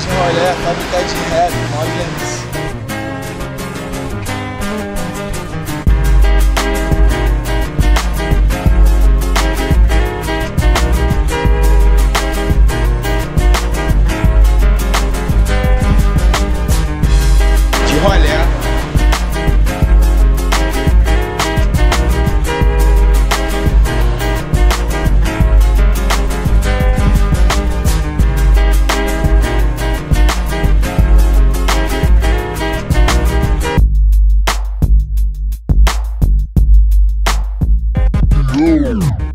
de rolé, fábrica de rap, mó de go.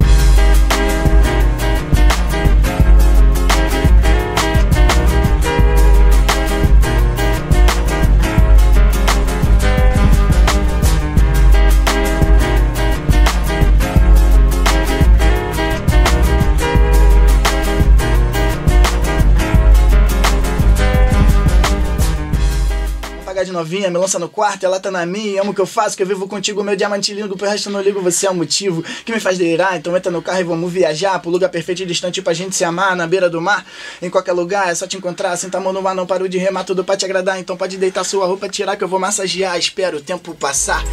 Novinha, me lança no quarto, ela tá na minha, amo o que eu faço, que eu vivo contigo, meu diamante lindo, pro resto eu não ligo, você é o motivo que me faz delirar, então entra no carro e vamos viajar pro lugar perfeito e distante pra gente se amar, na beira do mar, em qualquer lugar, é só te encontrar, senta a mão no mar, não paro de remar, tudo pra te agradar, então pode deitar sua roupa, tirar que eu vou massagear, espero o tempo passar.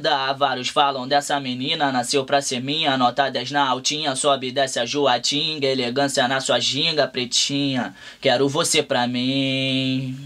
merda. Vários falam dessa menina, nasceu pra ser minha. Nota 10 na altinha, sobe e desce a joatinga. Elegância na sua ginga, pretinha. Quero você pra mim.